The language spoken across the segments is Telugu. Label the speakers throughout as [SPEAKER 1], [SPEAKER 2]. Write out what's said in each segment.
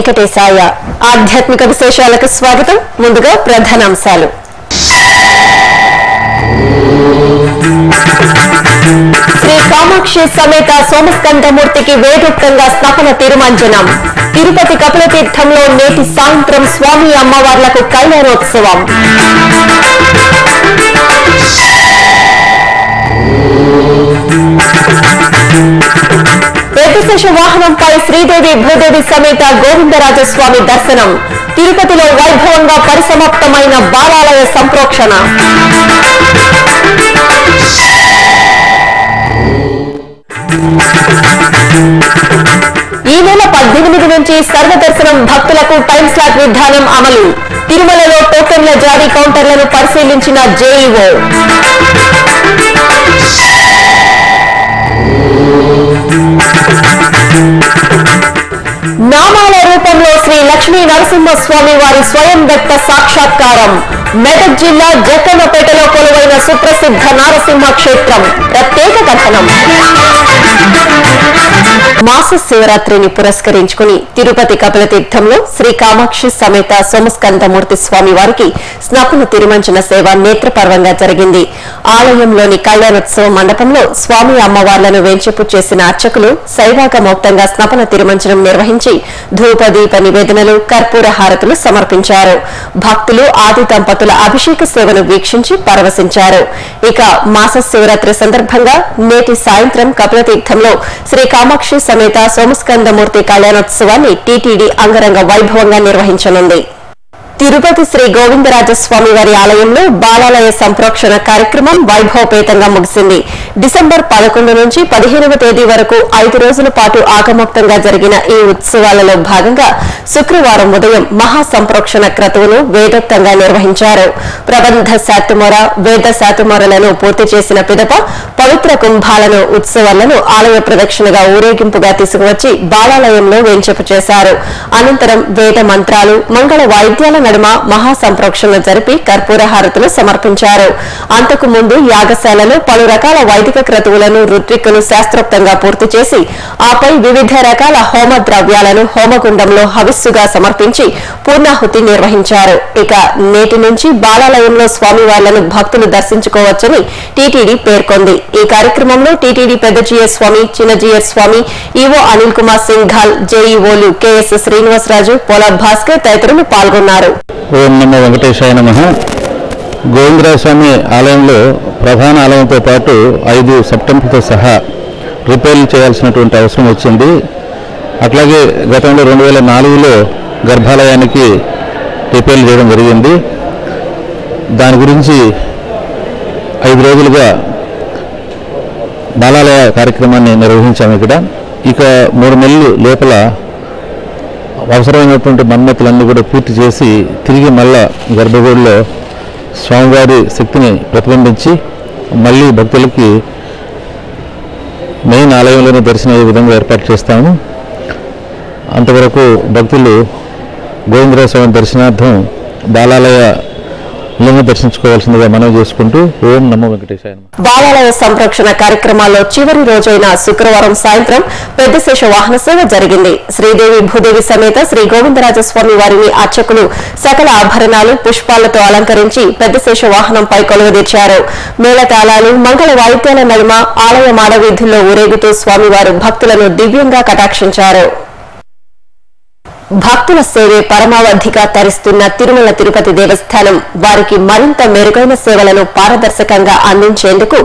[SPEAKER 1] వెంకటేశాయ ఆధ్యాత్మిక విశేషాలకు స్వాగతం. ముందుగా ప్రధానాంశాలు శ్రీ కామాక్షి సమేత సోమస్కంధమూర్తికి వేదోక్తంగా స్థాపన తీర్మాంజనం. తిరుపతి కపిలతీర్థంలో నేటి సాయంత్రం స్వామి అమ్మవార్లకు కళ్యాణోత్సవం విశేష వాహనంపై శ్రీదేవి భూదేవి సమేత గోవిందరాజస్వామి దర్శనం. తిరుపతిలో వైభవంగా పరిసమాప్తమైన బాలాలయ సంప్రోక్షణ. ఈ నెల పద్దెనిమిది నుంచి సర్వదర్శనం భక్తులకు టైం స్లాట్ విధానం అమలు. తిరుమలలో టోకెన్ల జారీ కౌంటర్లను పరిశీలించిన జేఈఓ. నరసింహస్వామి వారి స్వయం దత్త సాక్షాత్కారం. మెదక్ జిల్లా జక్కన్నపేటలో కొలువైన సుప్రసిద్ధ నారసింహ క్షేత్రం. ప్రత్యేక కథనం. మాస శివరాత్రిని పురస్కరించుకుని తిరుపతి కపిలతీర్థంలో శ్రీ కామాక్షి సమేత సోమస్కందమూర్తి స్వామి వారికి స్నపన తిరుమంచన సేవ నేత్రపర్వంగా జరిగింది. ఆలయంలోని కళ్యాణోత్సవ మండపంలో స్వామి అమ్మవార్లను వెంచపు చేసిన అర్చకులు శైవాగమోక్తంగా స్నపన తిరుమంచనం నిర్వహించి ధూపదీప నివేదనలు కర్పూర హారతులు సమర్పించారు. భక్తులు ఆది అభిషేక సేవను వీక్షించి పరవశించారు. ఇక మాస శివరాత్రి సందర్భంగా నేటి సాయంత్రం కపిలతీర్థంలో శ్రీ కామాక్షి సమేత సోమస్కందమూర్తి కళ్యాణోత్సవాన్ని టీటీడీ అంగరంగ వైభవంగా నిర్వహించనుంది. తిరుపతి శ్రీ గోవిందరాజస్వామి వారి ఆలయంలో బాలాలయ సంప్రోక్షణ కార్యక్రమం వైభవపేతంగా ముగిసింది. డిసెంబర్ పదకొండు నుంచి పదిహేనవ తేదీ వరకు ఐదు రోజుల పాటు ఆగమోక్తంగా జరిగిన ఈ ఉత్సవాలలో భాగంగా శుక్రవారం ఉదయం మహా సంప్రోక్షణ క్రతువును వేదోక్తంగా నిర్వహించారు. ప్రబంధ శాతుమొర వేద శాతుమొరలను పూర్తి చేసిన పిదప పవిత్ర కుంభాలను ఉత్సవాలను ఆలయ ప్రదక్షిణగా ఊరేగింపుగా తీసుకువచ్చి బాలాలయంలో వేంచపు చేశారు. అనంతరం వేద మంత్రాలు మంగళ వాయిద్యాల నడుమ మహాసంప్రోక్షణ జరిపి కర్పూర హారతులు సమర్పించారు. అంతకు ముందు యాగశాలలో పలు రకాల వైదిక క్రతువులను రుద్రికలు శాస్త్రోక్తంగా పూర్తి చేసి ఆపై వివిధ రకాల హోమ ద్రవ్యాలను హోమగుండంలో హవిస్సుగా సమర్పించి పూర్ణాహుతి నిర్వహించారు. ఇక నేటి నుంచి బాలాలయంలో స్వామివార్లను భక్తులు దర్శించుకోవచ్చని టీటీడీ పేర్కొంది. ఈ కార్యక్రమంలో టీటీడీ పెద్ద జీఎస్ స్వామి చిన్నజీఎస్ స్వామి ఈవో అనిల్ కుమార్ సింఘాల్ జేఈఓలు కెఎస్ శ్రీనివాసరాజు పోలా భాస్కర్ తదితరులు పాల్గొన్నారు.
[SPEAKER 2] ఓం నమ వెంకటేశాయ నమ. గోవిందరాజ స్వామి ఆలయంలో ప్రధాన ఆలయంతో పాటు ఐదు సెప్టెంబర్తో సహా రిపేర్లు చేయాల్సినటువంటి అవసరం వచ్చింది. అట్లాగే గతంలో రెండు వేల నాలుగులో గర్భాలయానికి రిపేర్లు చేయడం జరిగింది. దాని గురించి ఐదు రోజులుగా బాలాలయ కార్యక్రమాన్ని నిర్వహించాము ఇక్కడ. ఇక మూడు నెలలు లోపల అవసరమైనటువంటి మన్మతులన్నీ కూడా పూర్తి చేసి తిరిగి మళ్ళా గర్భగుడిలో స్వామివారి శక్తిని ప్రతిబింబించి మళ్ళీ భక్తులకి మెయిన్ ఆలయంలోనే దర్శనం అయ్యే విధంగా ఏర్పాటు చేస్తాము. అంతవరకు భక్తులు గోవిందరావు స్వామి దర్శనార్థం బాలాలయ లింగం దర్శించుకోవాల్సిందిగా మనం చేసుకుంటూ ఓం నమో వెంకటేశాయ
[SPEAKER 1] బాలాలయ సంరక్షణ కార్యక్రమాల్లో చివరి రోజైన శుక్రవారం సాయంత్రం పెద్ద శేష వాహన సేవ జరిగింది. శ్రీదేవి భూదేవి సమేత శ్రీ గోవిందరాజస్వామి వారిని అర్చకులు సకల ఆభరణాలు పుష్పాలతో అలంకరించి పెద్ద శేష వాహనం వాహనంపై కొలువదీర్చారు మేళతాళాలు మంగళ వాయిద్యాల నడుమ ఆలయ మాడవీధుల్లో ఊరేగుతూ స్వామివారు భక్తులను దివ్యంగా కటాక్షించారు. భక్తుల సేవే పరమావధిగా తరిస్తున్న తిరుమల తిరుపతి దేవస్థానం వారికి మరింత మెరుగైన సేవలను పారదర్శకంగా అందించేందుకు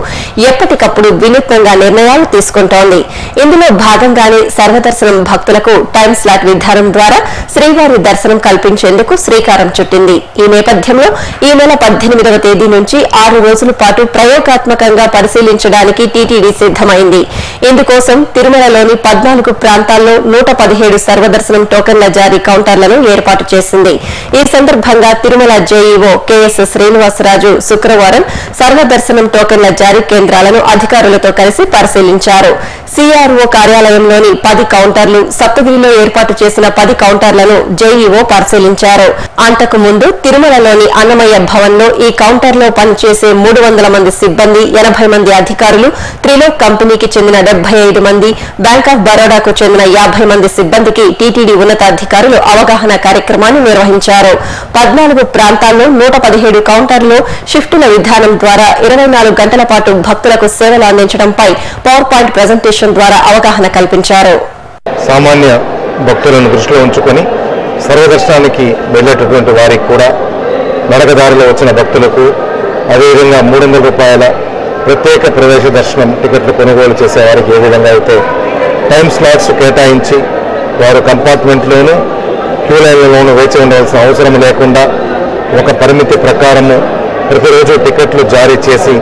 [SPEAKER 1] ఎప్పటికప్పుడు వినూత్నంగా నిర్ణయాలు తీసుకుంటోంది. ఇందులో భాగంగానే సర్వదర్శనం భక్తులకు టైం స్లాట్ విధానం ద్వారా శ్రీవారి దర్శనం కల్పించేందుకు శ్రీకారం చుట్టింది. ఈ నేపథ్యంలో ఈ నెల పద్దెనిమిదవ తేదీ నుంచి ఆరు రోజుల పాటు ప్రయోగాత్మకంగా పరిశీలించడానికి టీటీడీ సిద్దమైంది ఇందుకోసం తిరుమలలోని పద్నాలుగు ప్రాంతాల్లో నూట పదిహేడు సర్వదర్శనం టోకన్ల జారీ కౌంటర్లను ఏర్పాటు చేసింది. ఈ సందర్భంగా తిరుమల జేఈఓ కెఎస్ శ్రీనివాసరాజు శుక్రవారం సర్వదర్శనం టోకెన్ల జారీ కేంద్రాలను అధికారులతో కలిసి పరిశీలించారు. సిఆర్ఓ కార్యాలయంలోని పది కౌంటర్లు సప్తగిరిలో ఏర్పాటు చేసిన పది కౌంటర్లను జేఈఓ పరిశీలించారు. అంతకు ముందు తిరుమలలోని అన్నమయ్య భవన్లో ఈ కౌంటర్లో పనిచేసే మూడు వందల మంది సిబ్బంది ఎనభై మంది అధికారులు త్రిలోక్ కంపెనీకి చెందిన డెబ్బై ఐదు మంది బ్యాంక్ ఆఫ్ బరోడాకు చెందిన యాభై మంది సిబ్బందికి టీటీడీ ఉన్నతాధికారులు అవగాహన కార్యక్రమాన్ని నిర్వహించారు. పద్నాలుగు ప్రాంతాల్లో నూట పదిహేడు కౌంటర్లు షిఫ్టుల విధానం ద్వారా ఇరవై నాలుగు గంటల పాటు భక్తులకు సేవలు అందించడంపై పవర్ పాయింట్ ప్రజెంటేషన్ ద్వారా అవగాహన కల్పించారు.
[SPEAKER 3] సామాన్య భక్తులను దృష్టిలో ఉంచుకొని సర్వదర్శనానికి వెళ్ళేటటువంటి వారికి కూడా నడకదారిలో వచ్చిన భక్తులకు అదేవిధంగా మూడు వందల రూపాయల ప్రత్యేక ప్రవేశ దర్శనం టికెట్లు కొనుగోలు చేసే వారికి ఏ విధంగా అయితే టైం స్లాట్స్ కేటాయించి వారు కంపార్ట్మెంట్లోనూ క్యూ లైన్లలోనూ వేచి ఉండవలసిన అవసరం లేకుండా ఒక పరిమితి ప్రకారము ప్రతిరోజు టికెట్లు జారీ చేసి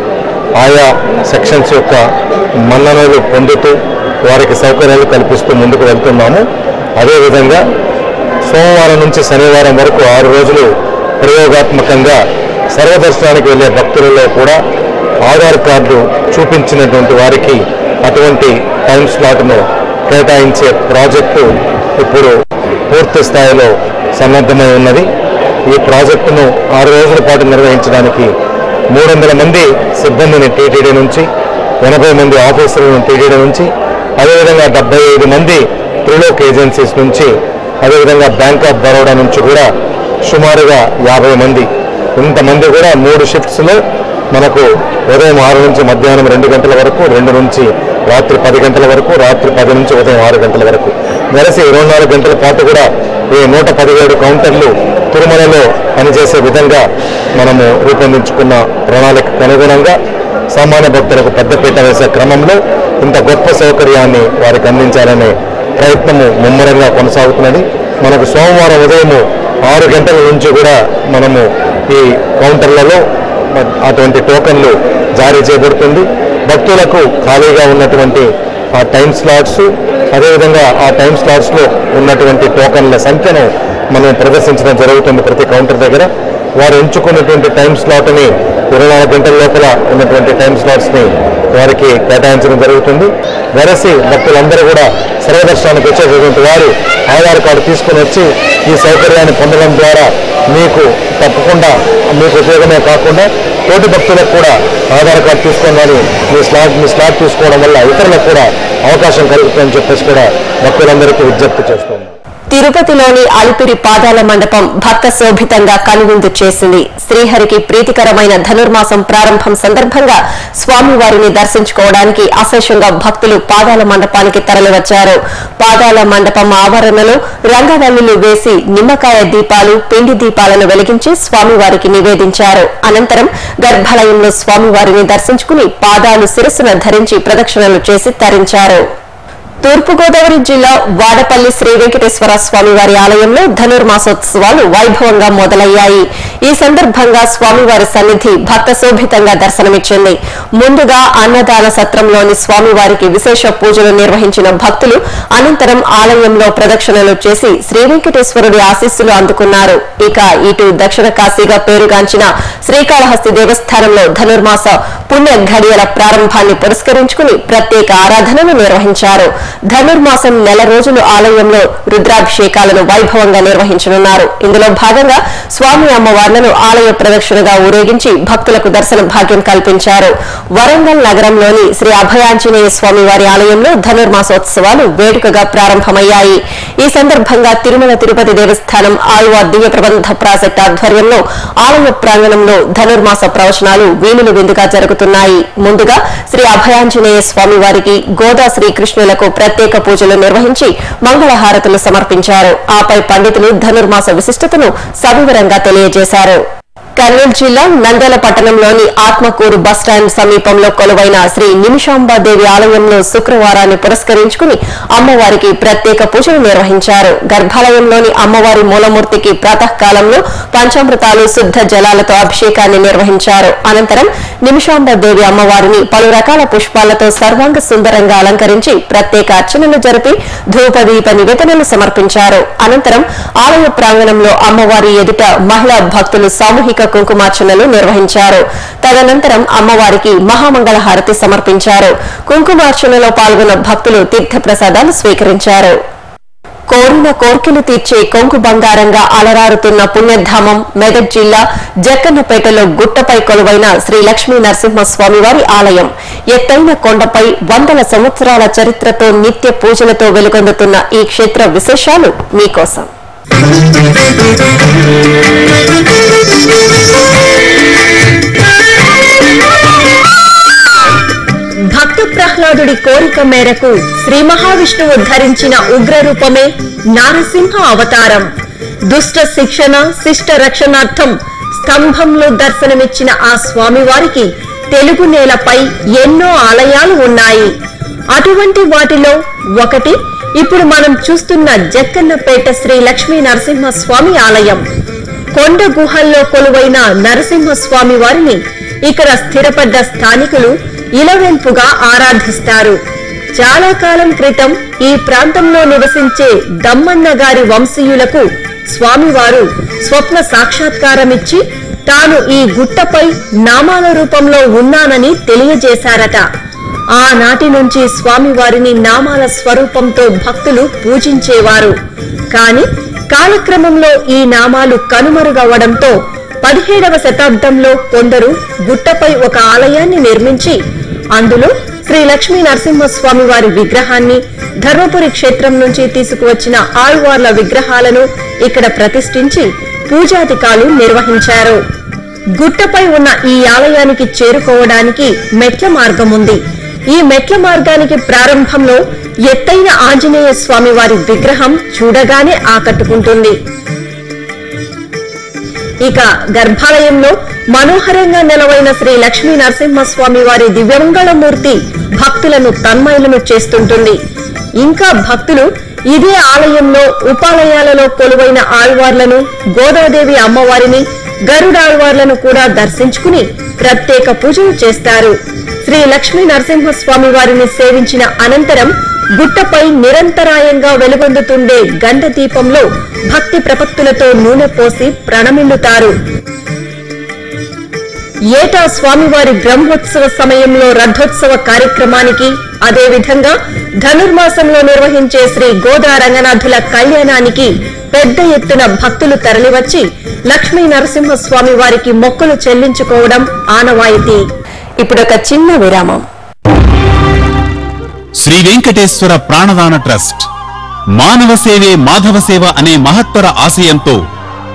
[SPEAKER 3] ఆయా సెక్షన్స్ యొక్క మన్ననలు పొందుతూ వారికి సౌకర్యాలు కల్పిస్తూ ముందుకు వెళ్తున్నాము. అదేవిధంగా సోమవారం నుంచి శనివారం వరకు ఆరు రోజులు ప్రయోగాత్మకంగా సర్వదర్శనానికి వెళ్ళే భక్తులలో కూడా ఆధార్ కార్డు చూపించినటువంటి వారికి అటువంటి టైం స్లాట్ను కేటాయించే ప్రాజెక్టు ఇప్పుడు పూర్తి స్థాయిలో సన్నద్ధమై ఉన్నది. ఈ ప్రాజెక్టును ఆరు రోజుల పాటు నిర్వహించడానికి మూడు వందల మంది సిబ్బందిని టీటీడీ నుంచి ఎనభై మంది ఆఫీసర్లను టీటీడీ నుంచి అదేవిధంగా డెబ్బై ఐదు మంది త్రిలోక్ ఏజెన్సీస్ నుంచి అదేవిధంగా బ్యాంక్ ఆఫ్ బరోడా నుంచి కూడా సుమారుగా యాభై మంది. ఇంతమంది కూడా మూడు షిఫ్ట్స్లో మనకు ఉదయం ఆరు నుంచి మధ్యాహ్నం రెండు గంటల వరకు రెండు నుంచి రాత్రి పది గంటల వరకు రాత్రి పది నుంచి ఉదయం ఆరు గంటల వరకు. వెరసి ఇరవై గంటల పాటు కూడా ఈ నూట పదిహేడు కౌంటర్లు తిరుమలలో పనిచేసే విధంగా మనము రూపొందించుకున్న ప్రణాళికకు అనుగుణంగా సామాన్య భక్తులకు పెద్దపీట వేసే క్రమంలో ఇంత గొప్ప సౌకర్యాన్ని వారికి అందించాలనే ప్రయత్నము ముమ్మరంగా కొనసాగుతున్నది. మనకు సోమవారం ఉదయము ఆరు గంటల నుంచి కూడా మనము ఈ కౌంటర్లలో అటువంటి టోకన్లు జారీ చేయబడుతుంది. భక్తులకు ఖాళీగా ఉన్నటువంటి ఆ టైం స్లాట్స్ అదేవిధంగా ఆ టైం స్లాట్స్లో ఉన్నటువంటి టోకన్ల సంఖ్యను మనం ప్రదర్శించడం జరుగుతుంది ప్రతి కౌంటర్ దగ్గర. వారు ఎంచుకున్నటువంటి టైం స్లాట్ని ఇరవై నాలుగు గంటల లోపల ఉన్నటువంటి టైం స్లాట్స్ని వారికి కేటాయించడం జరుగుతుంది. వెరసి భక్తులందరూ కూడా సర్వదర్శనానికి వచ్చేటటువంటి వారు ఆధార్ కార్డు తీసుకొని వచ్చి ఈ సౌకర్యాన్ని పొందడం ద్వారా మీకు తప్పకుండా మీకు ఉపయోగమే కాకుండా తోటి భక్తులకు కూడా ఆధార్ కార్డు తీసుకొని వారు మీ స్లాట్ మీ స్లాట్ తీసుకోవడం వల్ల ఇతరులకు కూడా అవకాశం కలుగుతుందని చెప్పేసి కూడా భక్తులందరికీ విజ్ఞప్తి చేస్తున్నాం.
[SPEAKER 1] తిరుపతిలోని అలిపిరి పాదాల మండపం భక్త శోభితంగా కనువిందు చేసింది. శ్రీహరికి ప్రీతికరమైన ధనుర్మాసం ప్రారంభం సందర్భంగా స్వామివారిని దర్శించుకోవడానికి అశేషంగా భక్తులు పాదాల మండపానికి తరలివచ్చారు. పాదాల మండపం ఆవరణలో రంగవల్లులు వేసి నిమ్మకాయ దీపాలు పిండి దీపాలను వెలిగించి స్వామివారికి నివేదించారు. అనంతరం గర్భాలయంలో స్వామివారిని దర్శించుకుని పాదాలు శిరస్సున ధరించి ప్రదక్షిణలు చేసి తరించారు. తూర్పుగోదావరి జిల్లా వాడపల్లి శ్రీ వెంకటేశ్వర స్వామి వారి ఆలయంలో ధనుర్మాసోత్సవాలు వైభవంగా మొదలయ్యాయి. ఈ సందర్భంగా స్వామివారి సన్నిధి భక్త శోభితంగా దర్శనమిచ్చింది. ముందుగా అన్నదాన సత్రంలోని స్వామివారికి విశేష పూజలు నిర్వహించిన భక్తులు అనంతరం ఆలయంలో ప్రదక్షిణలు చేసి శ్రీ వెంకటేశ్వరుడి ఆశీస్సులు అందుకున్నారు. ఇక ఇటు దక్షిణ కాశీగా పేరుగాంచిన శ్రీకాళహస్తి దేవస్థానంలో ధనుర్మాస పుణ్య ఘడియల ప్రారంభాన్ని పురస్కరించుకుని ప్రత్యేక ఆరాధనలు నిర్వహించారు. ధనుర్మాసం నెల రోజులు ఆలయంలో రుద్రాభిషేకాలను వైభవంగా నిర్వహించనున్నారు. ఇందులో భాగంగా స్వామి అమ్మవార్లను ఆలయ ప్రదక్షిణగా ఊరేగించి భక్తులకు దర్శన భాగ్యం కల్పించారు. వరంగల్ నగరంలోని శ్రీ అభయాంజనేయ స్వామి వారి ఆలయంలో ధనుర్మాసోత్సవాలు వేడుకగా ప్రారంభమయ్యాయి. ఈ సందర్భంగా తిరుమల తిరుపతి దేవస్థానం ఆళ్వార్ దివ్య ప్రబంధ ప్రాజెక్ట్ ఆధ్వర్యంలో ఆలయ ప్రాంగణంలో ధనుర్మాస ప్రవచనాలు వీణులు విందుగా జరుగుతున్నాయి. ముందుగా శ్రీ అభయాంజనేయ స్వామి వారికి గోదా శ్రీకృష్ణులకు ప్రత్యేక పూజలు నిర్వహించి మంగళహారతులు సమర్పించారు. ఆపై పండితులు ధనుర్మాస విశిష్టతను సవివరంగా తెలియజేశారు. కర్నూలు జిల్లా నంద్యాల పట్టణంలోని ఆత్మకూరు బస్టాండ్ సమీపంలో కొలువైన శ్రీ నిమిషాంబాదేవి ఆలయంలో శుక్రవారాన్ని పురస్కరించుకుని అమ్మవారికి ప్రత్యేక పూజలు నిర్వహించారు. గర్భాలయంలోని అమ్మవారి మూలమూర్తికి ప్రాతకాలంలో పంచామృతాలు శుద్ధ జలాలతో అభిషేకాన్ని నిర్వహించారు. అనంతరం నిమిషాంబాదేవి అమ్మవారిని పలు రకాల పుష్పాలతో సర్వాంగ సుందరంగా అలంకరించి ప్రత్యేక అర్చనలు జరిపి ధూపదీప నివేదనలు సమర్పించారు. అనంతరం ఆలయ ప్రాంగణంలో అమ్మవారి ఎదుట మహిళా భక్తులు సామూహిక కుంకుమార్చనలు నిర్వహించారు. తదనంతరం అమ్మవారికి మహామంగళ హారతి సమర్పించారు. కుంకుమార్చనలో పాల్గొన్న భక్తులు తీర్థప్రసాదాలు స్వీకరించారు. కోరిన కోర్కెలు తీర్చే కొంకు బంగారంగా అలరారుతున్న పుణ్యధామం మెదక్ జిల్లా జక్కన్నపేటలో గుట్టపై కొలువైన శ్రీ లక్ష్మీ నరసింహస్వామివారి ఆలయం. ఎత్తైన కొండపై వందల సంవత్సరాల చరిత్రతో నిత్య పూజలతో వెలుగొందుతున్న ఈ క్షేత్ర విశేషాలు మీకోసం. భక్త ప్రహ్లాదుడి కోరిక మేరకు శ్రీ మహావిష్ణువు ధరించిన ఉగ్రరూపమే నారసింహ అవతారం. దుష్ట శిక్షణ శిష్ట రక్షణార్థం స్తంభంలో దర్శనమిచ్చిన ఆ స్వామివారికి తెలుగు నేలపై ఎన్నో ఆలయాలు ఉన్నాయి. అటువంటి వాటిలో ఒకటి ఇప్పుడు మనం చూస్తున్న జక్కన్నపేట శ్రీ లక్ష్మీ నరసింహస్వామి ఆలయం. కొండ గుహల్లో కొలువైన నరసింహస్వామి వారిని ఇక్కడ స్థిరపడ్డ స్థానికులు ఇలవెంపుగా ఆరాధిస్తారు. చాలా కాలం క్రితం ఈ ప్రాంతంలో నివసించే దమ్మన్న గారి వంశీయులకు స్వామివారు స్వప్న సాక్షాత్కారమిచ్చి తాను ఈ గుట్టపై నామాల రూపంలో ఉన్నానని తెలియజేశారట. ఆనాటి నుంచి స్వామివారిని నామాల స్వరూపంతో భక్తులు పూజించేవారు. కాని కాలక్రమంలో ఈ నామాలు కనుమరుగవడంతో పదిహేడవ శతాబ్దంలో కొందరు గుట్టపై ఒక ఆలయాన్ని నిర్మించి అందులో శ్రీ లక్ష్మీ నరసింహస్వామి వారి విగ్రహాన్ని ధర్మపురి క్షేత్రం నుంచి తీసుకువచ్చిన ఆళ్వార్ల విగ్రహాలను ఇక్కడ ప్రతిష్ఠించి పూజాధికాలు నిర్వహించారు. గుట్టపై ఉన్న ఈ ఆలయానికి చేరుకోవడానికి మెట్ల మార్గం ఉంది ఈ మెట్ల మార్గానికి ప్రారంభంలో ఎత్తైన ఆంజనేయ స్వామి వారి విగ్రహం చూడగానే ఆకట్టుకుంటుంది. ఇక గర్భాలయంలో మనోహరంగా నెలవైన శ్రీ లక్ష్మీ నరసింహస్వామి వారి దివ్యమంగళమూర్తి భక్తులను తన్మయులను చేస్తుంటుంది. ఇంకా భక్తులు ఇదే ఆలయంలో ఉపాలయాలలో కొలువైన ఆళ్వార్లను గోదాదేవి అమ్మవారిని గరుడాళ్వార్లను కూడా దర్శించుకుని ప్రత్యేక పూజలు చేస్తారు. శ్రీ లక్ష్మీ నరసింహస్వామి వారిని సేవించిన అనంతరం గుట్టపై నిరంతరాయంగా వెలుగొందుతుండే గంధ దీపంలో భక్తి ప్రపత్తులతో నూనె పోసి ప్రణమిల్లుతారు. ఏటా స్వామివారి బ్రహ్మోత్సవ సమయంలో రథోత్సవ కార్యక్రమానికి అదేవిధంగా ధనుర్మాసంలో నిర్వహించే శ్రీ గోదా రంగనాథుల కళ్యాణానికి పెద్ద ఎత్తున భక్తులు తరలివచ్చి లక్ష్మీ నరసింహస్వామి వారికి మొక్కులు చెల్లించుకోవడం ఆనవాయితీ. ఇప్పుడొక చిన్న విరామం.
[SPEAKER 4] శ్రీ వెంకటేశ్వర ప్రాణదాన ట్రస్ట్ మానవ సేవే మాధవ సేవ అనే మహత్తర ఆశయంతో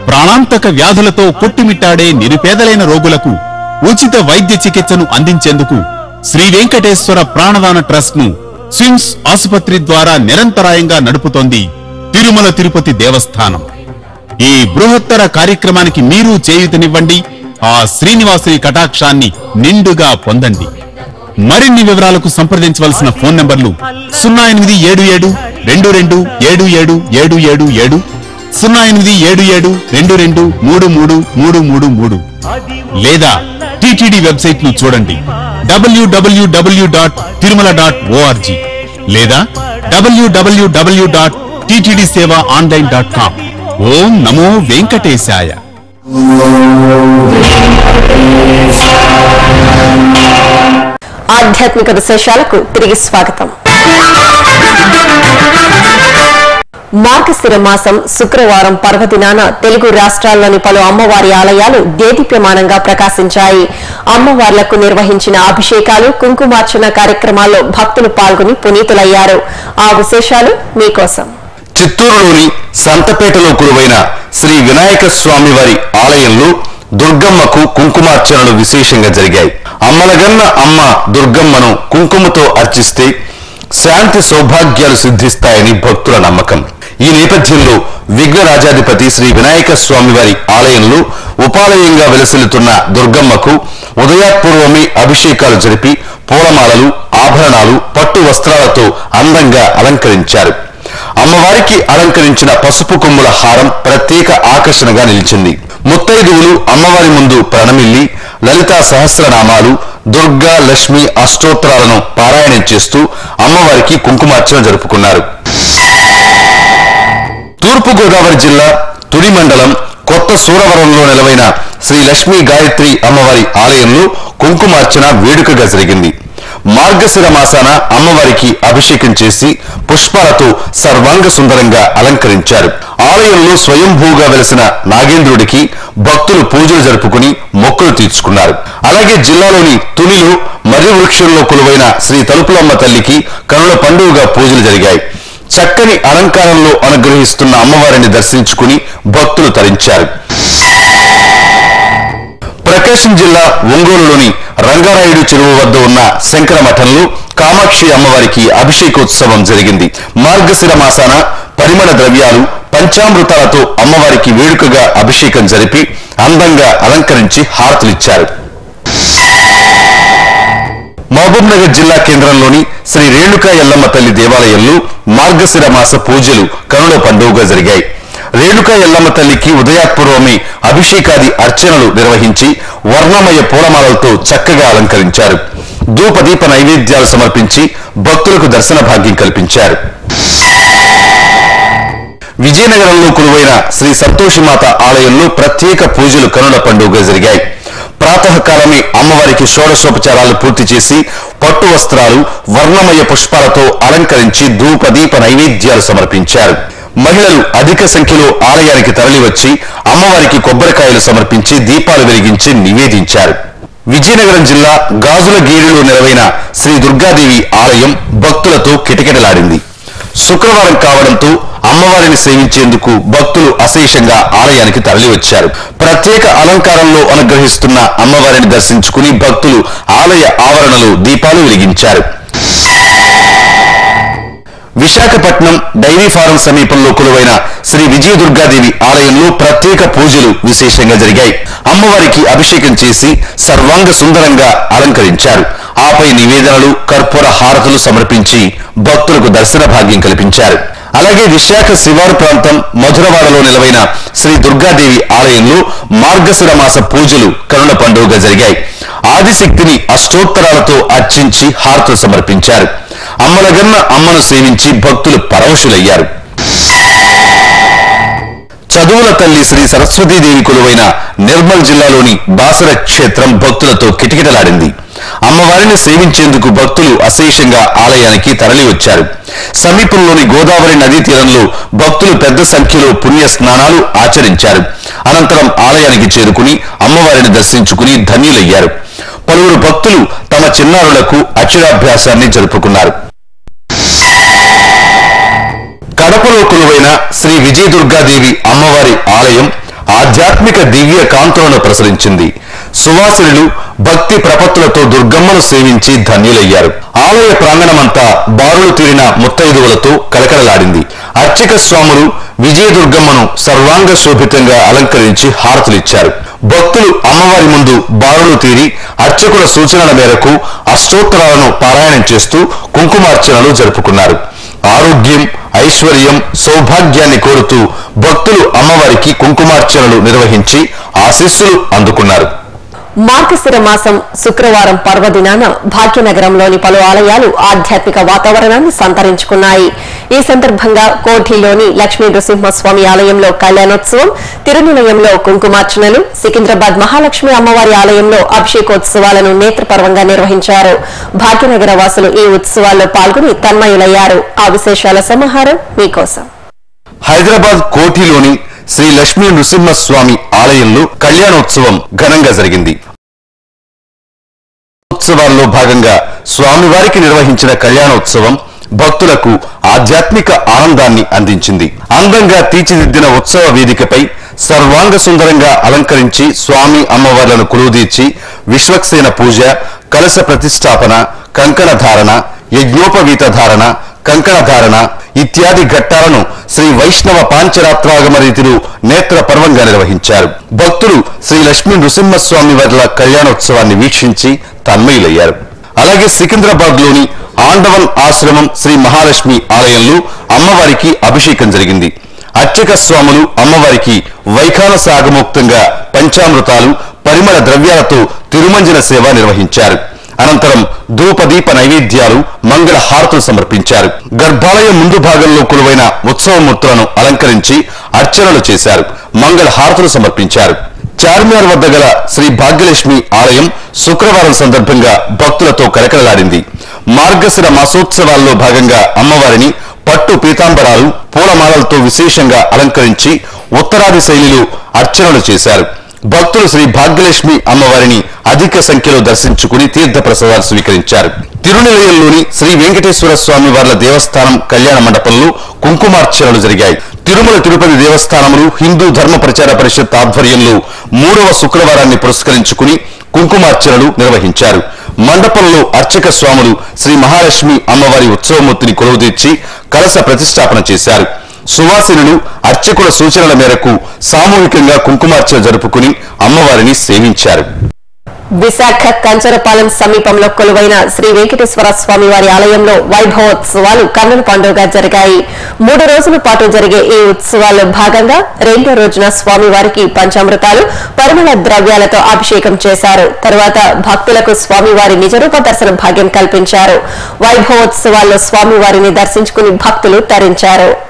[SPEAKER 4] ప్రాణాంతక వ్యాధులతో కొట్టుమిట్టాడే నిరుపేదలైన రోగులకు ఉచిత వైద్య చికిత్సను అందించేందుకు శ్రీ వెంకటేశ్వర ప్రాణదాన ట్రస్ట్ను స్విమ్స్ ఆసుపత్రి ద్వారా నిరంతరాయంగా నడుపుతోంది తిరుమల తిరుపతి దేవస్థానం. ఈ బృహత్తర కార్యక్రమానికి మీరు చేయూతనివ్వండి ఆ శ్రీనివాసుని కటాక్షాన్ని నిండుగా పొందండి. మరిన్ని వివరాలకు సంప్రదించవలసిన ఫోన్ నంబర్లు సున్నా ఎనిమిది ఏడు ఏడు రెండు రెండు ఏడు ఏడు ఏడు ఏడు ఏడు సున్నా ఎనిమిది ఏడు ఏడు రెండు రెండు మూడు మూడు మూడు మూడు మూడు. లేదా టిటిడి వెబ్సైట్ను చూడండి WWW dot Tirumala dot ORG లేదా WWW dot TTD seva online dot com. ఓం నమో వెంకటేశాయ.
[SPEAKER 1] ఆధ్యాత్మిక విశేషాలకు తిరిగి స్వాగతం. మార్గశిర మాసం శుక్రవారం పర్వదినాన తెలుగు రాష్ట్రాల్లోని పలు అమ్మవారి ఆలయాలు దేదీప్యమానంగా ప్రకాశించాయి. అమ్మవార్లకు నిర్వహించిన అభిషేకాలు కుంకుమార్చన కార్యక్రమాల్లో భక్తులు పాల్గొని పునీతులయ్యారు. ఆ విశేషాలు మీకోసం.
[SPEAKER 5] చిత్తూరులోని సంతపేటలో కురువైన శ్రీ వినాయక స్వామి వారి ఆలయంలో దుర్గమ్మకు కుంకుమార్చనలు విశేషంగా జరిగాయి. అమ్మలగన్న అమ్మ దుర్గమ్మను కుంకుమతో అర్చిస్తే శాంతి సౌభాగ్యాలు సిద్ధిస్తాయని భక్తుల నమ్మకం. ఈ నేపథ్యంలో విఘ్నరాజాధిపతి శ్రీ వినాయక స్వామి వారి ఆలయంలో ఉపాలయంగా వెలసిల్లుతున్న దుర్గమ్మకు ఉదయాపూర్వమే అభిషేకాలు జరిపి పూలమాలలు ఆభరణాలు పట్టు వస్త్రాలతో అందంగా అలంకరించారు. అమ్మవారికి అలంకరించిన పసుపు కొమ్ముల హారం ప్రత్యేక ఆకర్షణగా నిలిచింది. ముత్తైదువులు అమ్మవారి ముందు ప్రణమిల్లి లలితా సహస్రనామాలు దుర్గా లక్ష్మి అష్టోత్తరాలను పారాయణం చేస్తూ అమ్మవారికి కుంకుమార్చన జరుపుకున్నారు. తూర్పుగోదావరి జిల్లా తుడి మండలం కొత్త సూరవరంలో నెలవైన శ్రీ లక్ష్మీ గాయత్రి అమ్మవారి ఆలయంలో కుంకుమార్చన వేడుకగా జరిగింది. మార్గశిర మాసాన అమ్మవారికి అభిషేకం చేసి పుష్పాలతో సర్వాంగ సుందరంగా అలంకరించారు. ఆలయంలో స్వయంభూగా వెలసిన నాగేంద్రుడికి భక్తులు పూజలు జరుపుకుని మొక్కులు తీర్చుకున్నారు. అలాగే జిల్లాలోని తునిలో మర్రి వృక్షంలో కొలువైన శ్రీ తలుపులమ్మ తల్లికి కనుల పండుగగా పూజలు జరిగాయి. చక్కని అలంకారంలో అనుగ్రహిస్తున్న అమ్మవారిని దర్శించుకుని భక్తులు తరించారు. ప్రకాశం జిల్లా ఒంగోలులోని రంగారాయుడు చెరువు వద్ద ఉన్న శంకర మఠంలో కామాక్షి అమ్మవారికి అభిషేకోత్సవం జరిగింది. మార్గశిర మాసాన పరిమళ ద్రవ్యాలు పంచామృతాలతో అమ్మవారికి వేడుకగా అభిషేకం జరిపి అందంగా అలంకరించి హారతులిచ్చారు. మహబూబ్ నగర్ జిల్లా కేంద్రంలోని శ్రీ రేణుకా ఎల్లమ్మ తల్లి దేవాలయంలో మార్గశిర మాస పూజలు కనుల పండుగగా జరిగాయి. రేణుకా ఎల్లమ్మ తల్లికి ఉదయాత్పూర్వమే అభిషేకాది అర్చనలు నిర్వహించి వర్ణమయ పూలమాలలతో చక్కగా అలంకరించారు. ధూపదీప నైవేద్యాలు సమర్పించి భక్తులకు దర్శన భాగ్యం కల్పించారు. విజయనగరంలో కొలువైన శ్రీ సంతోషిమాత ఆలయంలో ప్రత్యేక పూజలు కనుల పండుగ జరిగాయి. ప్రాతకాలమే అమ్మవారికి షోడశోపచారాలు పూర్తి చేసి పట్టు వస్త్రాలు వర్ణమయ పుష్పాలతో అలంకరించి ధూపదీప నైవేద్యాలు సమర్పించారు. మహిళలు అధిక సంఖ్యలో ఆలయానికి తరలివచ్చి అమ్మవారికి కొబ్బరికాయలు సమర్పించి దీపాలు వెలిగించి నివేదించారు. విజయనగరం జిల్లా గాజుల గేరిలో నెలవైన శ్రీ దుర్గాదేవి ఆలయం భక్తులతో కిటకిటలాడింది. శుక్రవారం కావడంతో అమ్మవారిని సేవించేందుకు భక్తులు అశేషంగా ఆలయానికి తరలివచ్చారు. ప్రత్యేక అలంకారంలో అనుగ్రహిస్తున్న అమ్మవారిని దర్శించుకుని భక్తులు ఆలయ ఆవరణలో దీపాలు వెలిగించారు. విశాఖపట్నం డైరీ ఫారం సమీపంలో కొలువైన శ్రీ విజయదుర్గాదేవి ఆలయంలో ప్రత్యేక పూజలు విశేషంగా జరిగాయి. అమ్మవారికి అభిషేకం చేసి సర్వాంగ సుందరంగా అలంకరించారు. ఆపై నివేదనలు కర్పూర హారతులు సమర్పించి భక్తులకు దర్శన భాగ్యం కల్పించారు. అలాగే విశాఖ శివారు ప్రాంతం మధురవాడలో నిలవైన శ్రీ దుర్గాదేవి ఆలయంలో మార్గశిర మాస పూజలు కరుణ పండుగగా జరిగాయి. ఆదిశక్తిని అష్టోత్తరాలతో అర్చించి హారతులు సమర్పించారు. అమ్మలగన్న అమ్మను సేవించి భక్తులు పరవశులయ్యారు చదువుల తల్లి శ్రీ సరస్వతీదేవి కొలువైన నిర్మల్ జిల్లాలోని బాసర క్షేత్రం భక్తులతో కిటకిటలాడింది. అమ్మవారిని సేవించేందుకు భక్తులు అశేషంగా ఆలయానికి తరలివచ్చారు. సమీపంలోని గోదావరి నదీ తీరంలో భక్తులు పెద్ద సంఖ్యలో పుణ్య స్నానాలు ఆచరించారు. అనంతరం ఆలయానికి చేరుకుని అమ్మవారిని దర్శించుకుని ధన్యులయ్యారు. పలువురు భక్తులు తమ చిన్నారులకు అక్షరాభ్యాసాన్ని జరుపుకున్నారు. కడపలో కొలువైన శ్రీ విజయదుర్గాదేవి అమ్మవారి ఆలయం ఆధ్యాత్మిక దివ్య కాంతులను ప్రసరించింది. సువాసినులు భక్తి ప్రపత్తులతో దుర్గమ్మను సేవించి ధన్యులయ్యారు. ఆలయ ప్రాంగణమంతా బారులు తీరిన ముత్తైదువులతో కలకలలాడింది అర్చక స్వాములు విజయదుర్గమ్మను సర్వాంగ శోభితంగా అలంకరించి హారతులిచ్చారు. భక్తులు అమ్మవారి ముందు బారులు తీరి అర్చకుల సూచనల మేరకు అష్టోత్తరాలను పారాయణం చేస్తూ కుంకుమార్చనలు జరుపుకున్నారు. ఆరోగ్యం ఐశ్వర్యం సౌభాగ్యాన్ని కోరుతూ భక్తులు అమ్మవారికి కుంకుమార్చనలు నిర్వహించి ఆశీస్సులు అందుకున్నారు.
[SPEAKER 1] మార్గశిర మాసం శుక్రవారం పర్వదినాన భాగ్యనగరంలోని పలు ఆలయాలు ఆధ్యాత్మిక వాతావరణాన్ని సంతరించుకున్నాయి. ఈ సందర్భంగా కోఠిలోని లక్ష్మీ నృసింహస్వామి ఆలయంలో కళ్యాణోత్సవం తిరునిలయంలో కుంకుమార్చనలు సికింద్రాబాద్ మహాలక్ష్మి అమ్మవారి ఆలయంలో అభిషేకోత్సవాలను నేత్రపర్వంగా నిర్వహించారు. భాగ్యనగర వాసులు ఈ ఉత్సవాల్లో పాల్గొని తన్మయులయ్యారు. ఆ విశేషాల సమాహారం మీకోసం.
[SPEAKER 5] హైదరాబాద్ కోఠిలోని శ్రీ లక్ష్మీ నృసింహస్వామి ఆలయంలో కళ్యాణోత్సవం ఘనంగా జరిగింది. ఉత్సవాల్లో భాగంగా స్వామివారికి నిర్వహించిన కళ్యాణోత్సవం భక్తులకు ఆధ్యాత్మిక ఆనందాన్ని అందించింది. అందంగా తీర్చిదిద్దిన ఉత్సవ వేదికపై సర్వాంగ సుందరంగా అలంకరించి స్వామి అమ్మవార్లను కొలువుదీర్చి విశ్వక్సేన పూజ కలశ ప్రతిష్టాపన కంకణ ధారణ యజ్ఞోపవీత ధారణ కంకణ ధారణ ఇత్యాది ఘట్టాలను శ్రీ వైష్ణవ పాంచరాత్రాగమ రీతిలో నేత్ర పర్వంగా నిర్వహించారు. భక్తులు శ్రీ లక్ష్మీ నృసింహస్వామి వారిల కళ్యాణోత్సవాన్ని వీక్షించి తన్మయులయ్యారు. అలాగే సికింద్రాబాద్లోని ఆండవన్ ఆశ్రమం శ్రీ మహాలక్ష్మి ఆలయంలో అమ్మవారికి అభిషేకం జరిగింది. అర్చక స్వాములు అమ్మవారికి వైఖానస సాగముక్తంగా పంచామృతాలు పరిమళ ద్రవ్యాలతో తిరుమంజన సేవ నిర్వహించారు. అనంతరం ధూపదీప నైవేద్యాలు మంగళ హారతులు సమర్పించారు. గర్భాలయం ముందు భాగంలో కొలువైన ఉత్సవమూర్తులను అలంకరించి అర్చనలు చేశారు. మంగళ హారతులు సమర్పించారు. చార్మినార్ వద్ద గల శ్రీ భాగ్యలక్ష్మి ఆలయం శుక్రవారం సందర్భంగా భక్తులతో కలకలలాడింది. మార్గశిర మాసోత్సవాల్లో భాగంగా అమ్మవారిని పట్టు పీతాంబరాలు పూలమాలలతో విశేషంగా అలంకరించి ఉత్తరాది శైలిలో అర్చనలు చేశారు. భక్తులు శ్రీ భాగ్యలక్ష్మి అమ్మవారిని అధిక సంఖ్యలో దర్శించుకుని తీర్థ ప్రసాదాలు స్వీకరించారు. తిరునిలయంలోని శ్రీ వెంకటేశ్వర స్వామి వార్ల దేవస్థానం కళ్యాణ మండపంలో కుంకుమార్చనలు జరిగాయి. తిరుమల తిరుపతి దేవస్థానములు హిందూ ధర్మ ప్రచార పరిషత్ ఆధ్వర్యంలో మూడవ శుక్రవారాన్ని పురస్కరించుకుని కుంకుమార్చనలు నిర్వహించారు. మండపంలో అర్చక స్వాములు శ్రీ మహాలక్ష్మి అమ్మవారి ఉత్సవమూర్తిని కొలువుదీర్చి కలశ ప్రతిష్టాపన చేశారు. సువాసినులు అర్చకుల సూచనల మేరకు సామూహికంగా కుంకుమార్చన జరుపుకుని అమ్మవారిని సేవించారు.
[SPEAKER 1] విశాఖ కంచరపాలెం సమీపంలో కొలువైన శ్రీ వెంకటేశ్వర స్వామి వారి ఆలయంలో వైభవోత్సవాలు కన్నుల పండుగగా జరిగాయి. మూడు రోజుల పాటు జరిగే ఈ ఉత్సవాల్లో భాగంగా రెండో రోజున స్వామివారికి పంచామృతాలు పరిమళ ద్రవ్యాలతో అభిషేకం చేశారు. తర్వాత భక్తులకు స్వామివారి నిజరూప దర్శన భాగ్యం కల్పించారు. వైభవోత్సవాల్లో స్వామివారిని దర్శించుకుని భక్తులు తరించారు.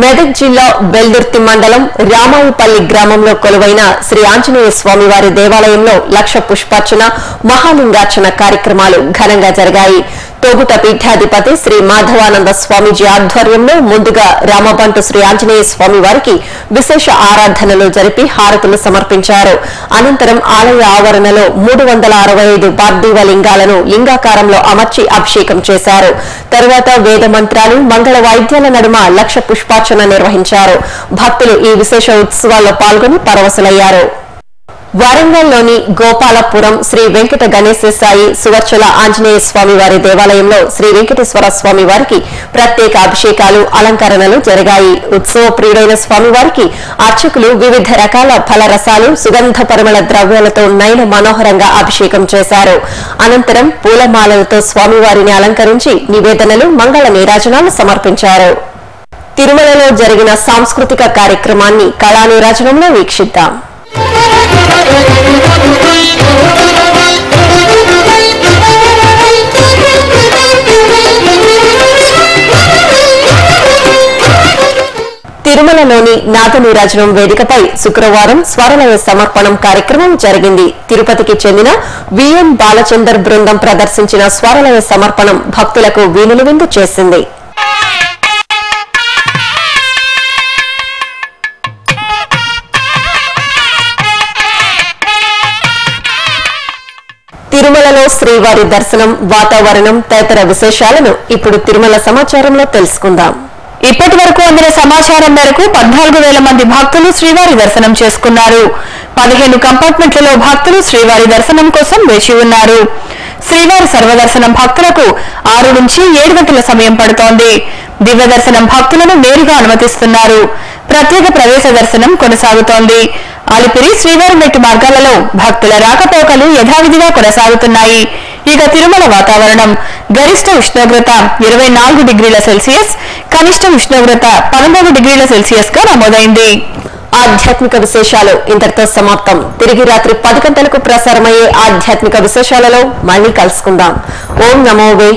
[SPEAKER 1] మెదక్ జిల్లా బెల్దుర్తి మండలం రామాయిపల్లి గ్రామంలో కొలువైన శ్రీ ఆంజనేయ స్వామి వారి దేవాలయంలో లక్ష పుష్పార్చన మహాలింగార్చన కార్యక్రమాలు ఘనంగా జరిగాయి. తోగుట పీఠాధిపతి శ్రీ మాధవానంద స్వామీజీ ఆధ్వర్యంలో ముందుగా రామబంటు శ్రీ ఆంజనేయ స్వామి వారికి విశేష ఆరాధనలు జరిపి హారతులు సమర్పించారు. అనంతరం ఆలయ ఆవరణలో మూడు వందల అరవై ఐదు పార్థివ లింగాలను లింగాకారంలో అమర్చి అభిషేకం చేశారు. తరువాత వేద మంత్రాలు మంగళ వాయిద్యాల నడుమ లక్ష పుష్పార్చన నిర్వహించారు. భక్తులు ఈ విశేష ఉత్సవాల్లో పాల్గొని పరవశులయ్యారు. వరంగల్లోని గోపాలపురం శ్రీ వెంకట గణేశ సాయి సువర్చల ఆంజనేయ స్వామి వారి దేవాలయంలో శ్రీ వెంకటేశ్వర స్వామి వారికి ప్రత్యేక అభిషేకాలు అలంకరణలు జరిగాయి. ఉత్సవ ప్రియుడైన స్వామివారికి అర్చకులు వివిధ రకాల ఫలరసాలు సుగంధ పరిమళ ద్రవ్యాలతో నయన మనోహరంగా అభిషేకం చేశారు. అనంతరం పూలమాలలతో స్వామివారిని అలంకరించి నివేదనలు మంగళ నీరాజనాలు సమర్పించారు. తిరుమలలో జరిగిన సాంస్కృతిక కార్యక్రమాన్ని కళానీరాజనంలో వీక్షిద్దాం. తిరుమలలోని నాగనీరాజనం వేదికపై శుక్రవారం స్వరలయ సమర్పణం కార్యక్రమం జరిగింది. తిరుపతికి చెందిన విఎం బాలచందర్ బృందం ప్రదర్శించిన స్వరలయ సమర్పణం భక్తులకు వీణులు విందు చేసింది. తిరుమలలో శ్రీవారి దర్శనం వాతావరణం తదితర విశేషాలను ఇప్పుడు తిరుమల సమాచారంలో తెలుసుకుందాం.
[SPEAKER 6] ఇప్పటి వరకు అందిన సమాచారం మేరకు పద్నాలుగు వేల మంది భక్తులు శ్రీవారి దర్శనం చేసుకున్నారు. పదిహేను కంపార్ట్మెంట్లలో భక్తులు శ్రీవారి దర్శనం కోసం వేచి ఉన్నారు. శ్రీవారి సర్వదర్శనం భక్తులకు ఆరు నుంచి ఏడు గంటల సమయం పడుతోంది. దివ్య దర్శనం భక్తులను నేరుగా అనుమతిస్తున్నారు. ప్రత్యేక ప్రవేశ దర్శనం కొనసాగుతోంది. అలిపిరి శ్రీవారం మెట్టు మార్గాలలో భక్తుల రాకపోకలు యథావిధిగా కొనసాగుతున్నాయి. ఇక తిరుమల వాతావరణం. గరిష్ట ఉష్ణోగ్రత ఇరవై నాలుగు డిగ్రీల సెల్సియస్ కనిష్ట ఉష్ణోగ్రత పదమూడు డిగ్రీల సెల్సియస్గా నమోదైంది.
[SPEAKER 1] ఆధ్యాత్మిక విశేషాలు ఇంతటితో సమాప్తం. తిరిగి రాత్రి పది గంటలకు ప్రసారమయ్యే ఆధ్యాత్మిక విశేషాలలో మళ్ళీ కలుసుకుందాం. ఓం నమో వే.